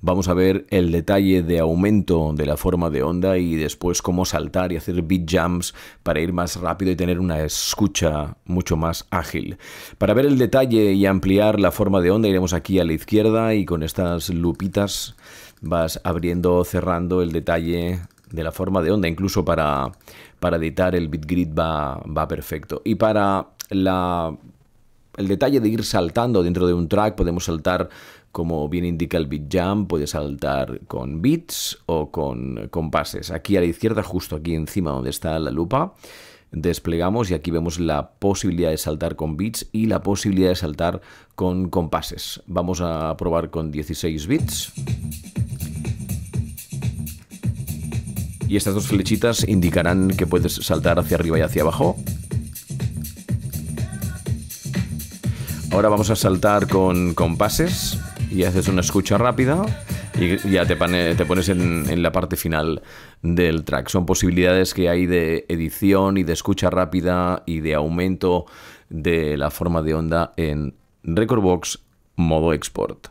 vamos a ver el detalle de aumento de la forma de onda y después cómo saltar y hacer beat jumps para ir más rápido y tener una escucha mucho más ágil. Para ver el detalle y ampliar la forma de onda iremos aquí a la izquierda y con estas lupitas vas abriendo, cerrando el detalle de la forma de onda, incluso para, para editar el bitgrid va, va perfecto. Y para la, el detalle de ir saltando dentro de un track, podemos saltar como bien indica el beat jump, puedes saltar con beats o con compases. Aquí a la izquierda, justo aquí encima donde está la lupa, desplegamos y aquí vemos la posibilidad de saltar con bits y la posibilidad de saltar con compases. Vamos a probar con 16 bits. Y estas dos flechitas indicarán que puedes saltar hacia arriba y hacia abajo. Ahora vamos a saltar con compases y haces una escucha rápida y ya te, pones en, la parte final del track. Son posibilidades que hay de edición y de escucha rápida y de aumento de la forma de onda en Recordbox modo export.